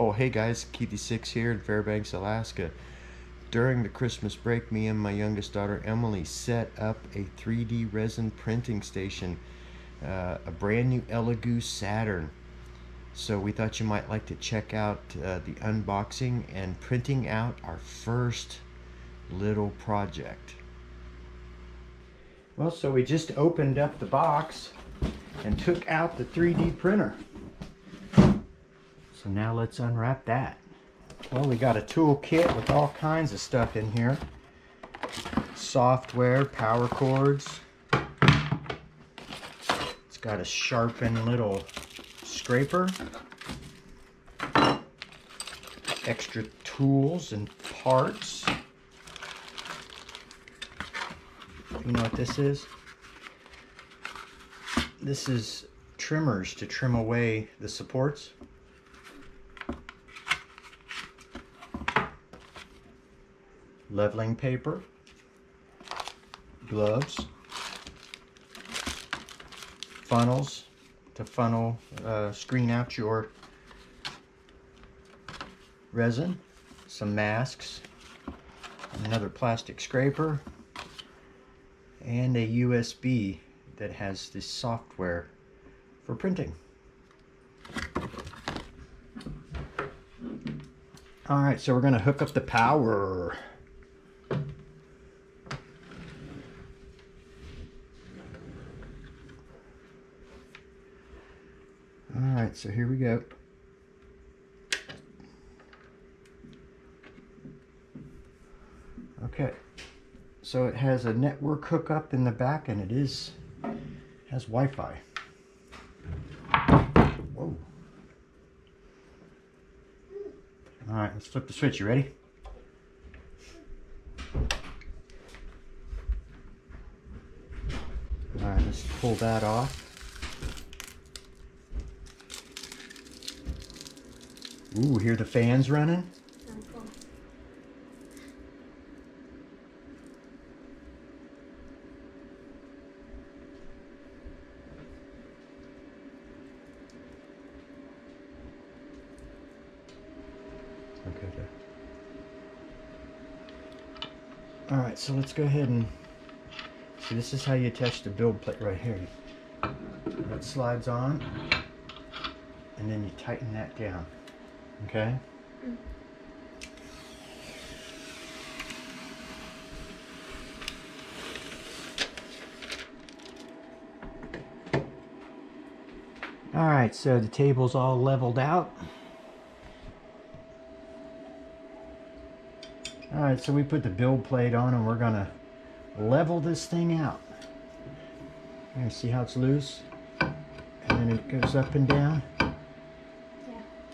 Oh, hey guys, Keithie6 here in Fairbanks, Alaska. During the Christmas break, me and my youngest daughter Emily set up a 3D resin printing station, uh, a brand new Elegoo Saturn. So we thought you might like to check out uh, the unboxing and printing out our first little project. Well, so we just opened up the box and took out the 3D printer. So now let's unwrap that. Well, we got a tool kit with all kinds of stuff in here. Software, power cords. It's got a sharpened little scraper. Extra tools and parts. You know what this is? This is trimmers to trim away the supports. Leveling paper, gloves, funnels to funnel, uh, screen out your resin, some masks, another plastic scraper, and a USB that has the software for printing. All right, so we're gonna hook up the power. All right, so here we go. Okay, so it has a network hookup in the back and it is, has Wi-Fi. Whoa. All right, let's flip the switch, you ready? All right, let's pull that off. Ooh, hear the fans running? Okay. All right, so let's go ahead and see. This is how you attach the build plate right here. That slides on, and then you tighten that down. Okay. All right, so the table's all leveled out. All right, so we put the build plate on and we're gonna level this thing out. And see how it's loose? And then it goes up and down.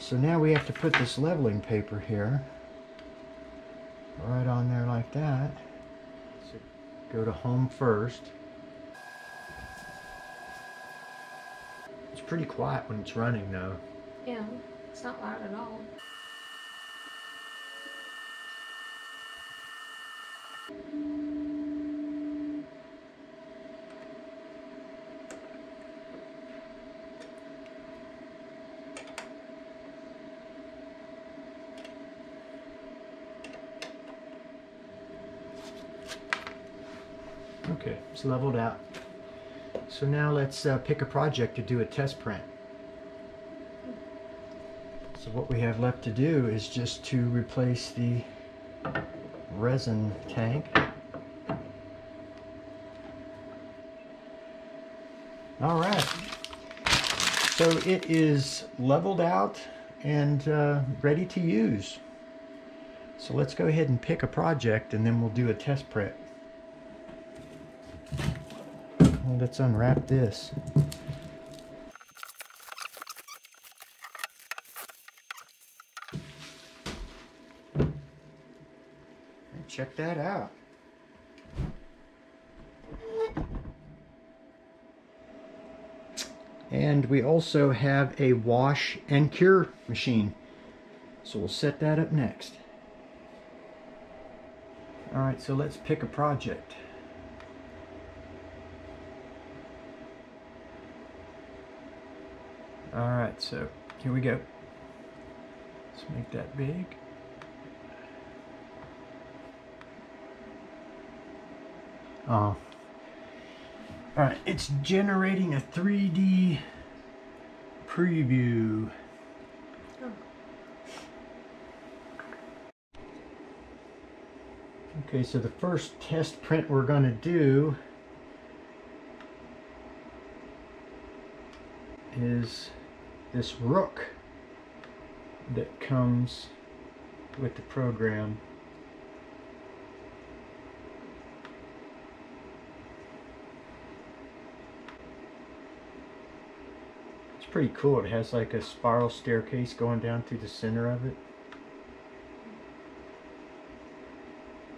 So now we have to put this leveling paper here right on there like that. So go to home first. It's pretty quiet when it's running though. Yeah, it's not loud at all. Okay, it's leveled out. So now let's uh, pick a project to do a test print. So what we have left to do is just to replace the resin tank. All right. So it is leveled out and uh, ready to use. So let's go ahead and pick a project and then we'll do a test print. Well, let's unwrap this. And check that out. And we also have a wash and cure machine. So we'll set that up next. All right, so let's pick a project. All right, so here we go. Let's make that big. Oh. Alright, it's generating a 3D preview. Okay, so the first test print we're going to do is this rook that comes with the program. It's pretty cool. It has like a spiral staircase going down through the center of it.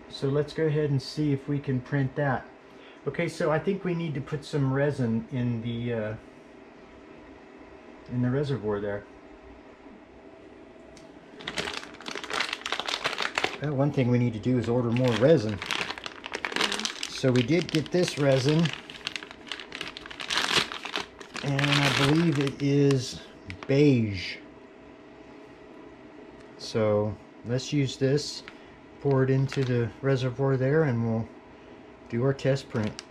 So let's go ahead and see if we can print that. Okay, so I think we need to put some resin in the uh, in the reservoir there. Well, one thing we need to do is order more resin. So we did get this resin. And I believe it is beige. So let's use this, pour it into the reservoir there, and we'll do our test print.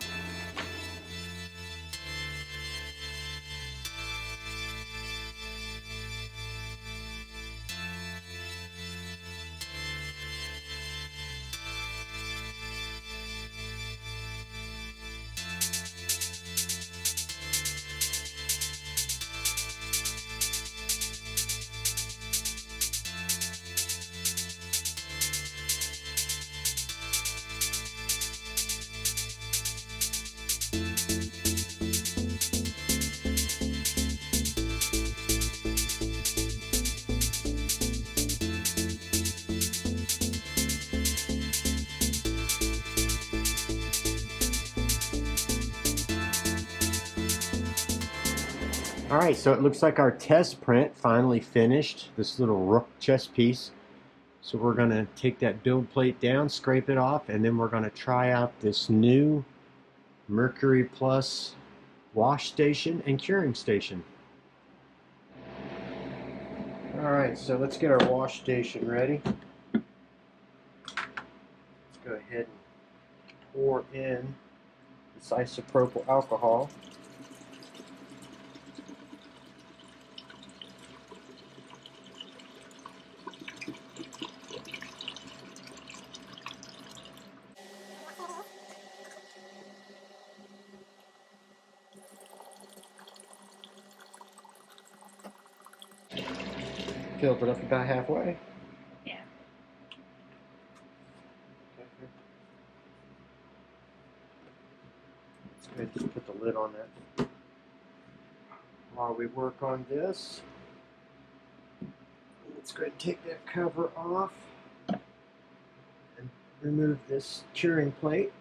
All right, so it looks like our test print finally finished, this little rook chess piece. So we're gonna take that build plate down, scrape it off, and then we're gonna try out this new Mercury Plus wash station and curing station. All right, so let's get our wash station ready. Let's go ahead and pour in this isopropyl alcohol. Filled it up about halfway. Yeah. Let's go ahead and just put the lid on that. While we work on this, let's go ahead and take that cover off and remove this curing plate.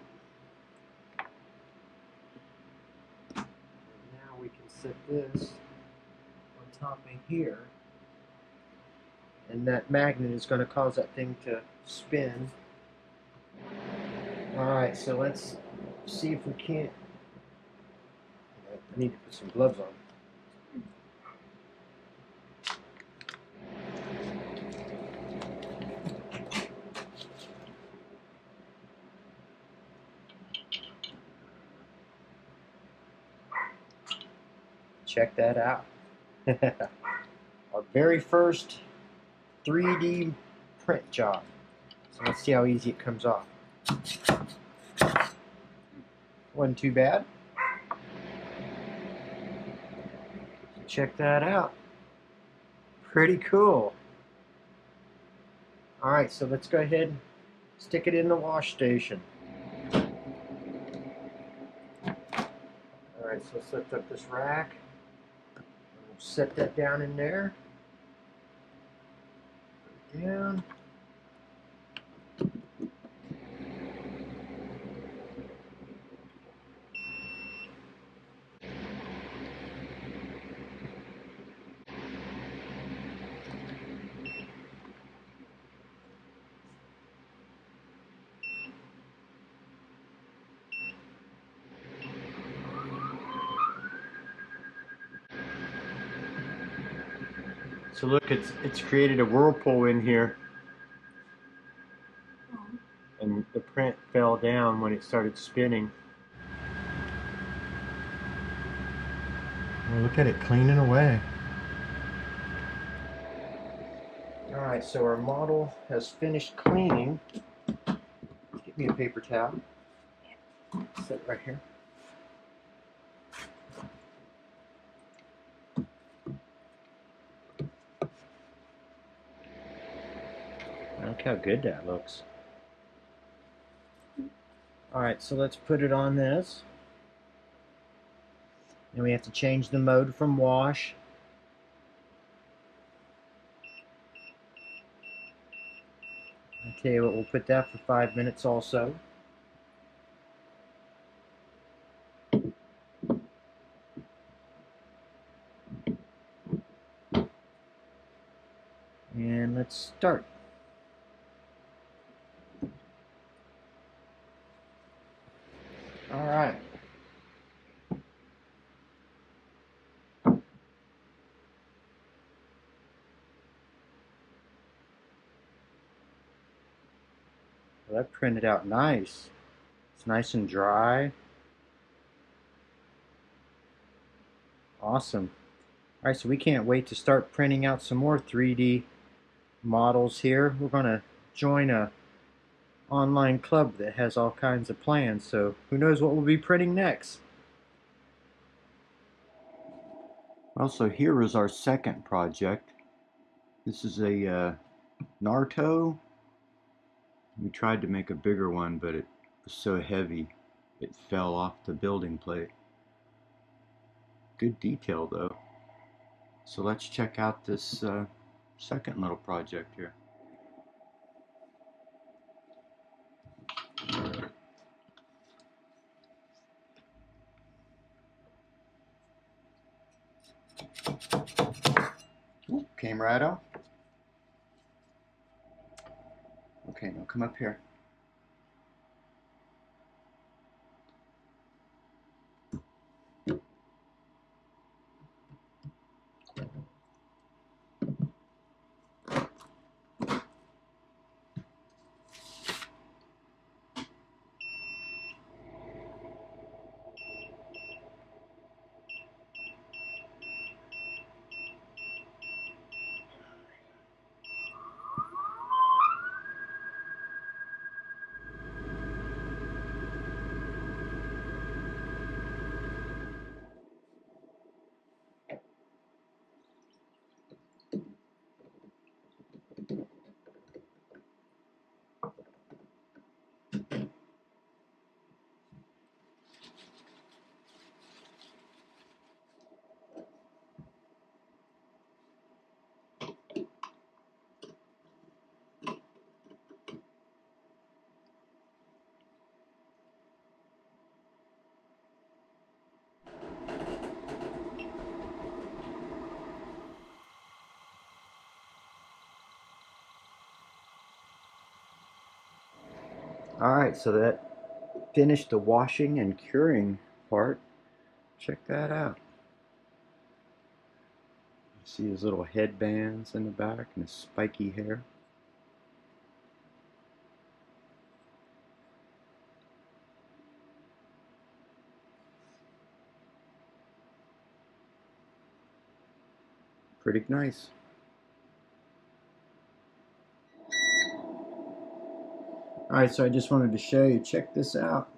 And now we can set this on top of here and that magnet is going to cause that thing to spin. Alright, so let's see if we can't. I need to put some gloves on. Check that out. Our very first 3D print job. So let's see how easy it comes off. Wasn't too bad. Check that out. Pretty cool. Alright, so let's go ahead and stick it in the wash station. Alright, so let's lift up this rack. We'll set that down in there down. So look, it's it's created a whirlpool in here, and the print fell down when it started spinning. Well, look at it cleaning away. All right, so our model has finished cleaning. Get me a paper towel. Set it right here. How good that looks. Alright, so let's put it on this. And we have to change the mode from wash. What, we'll put that for five minutes also. And let's start. All right. Well, that printed out nice. It's nice and dry. Awesome. All right, so we can't wait to start printing out some more 3D models here. We're going to join a online club that has all kinds of plans, so who knows what we'll be printing next. Well, so here is our second project. This is a uh, Naruto. We tried to make a bigger one, but it was so heavy it fell off the building plate. Good detail though. So let's check out this uh, second little project here. Ooh, came right off. Okay, now come up here. Alright, so that finished the washing and curing part. Check that out. See his little headbands in the back and his spiky hair. Pretty nice. Alright, so I just wanted to show you, check this out.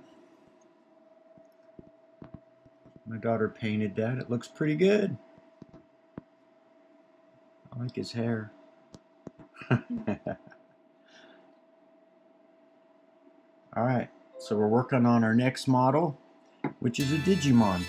My daughter painted that. It looks pretty good. I like his hair. Alright, so we're working on our next model, which is a Digimon.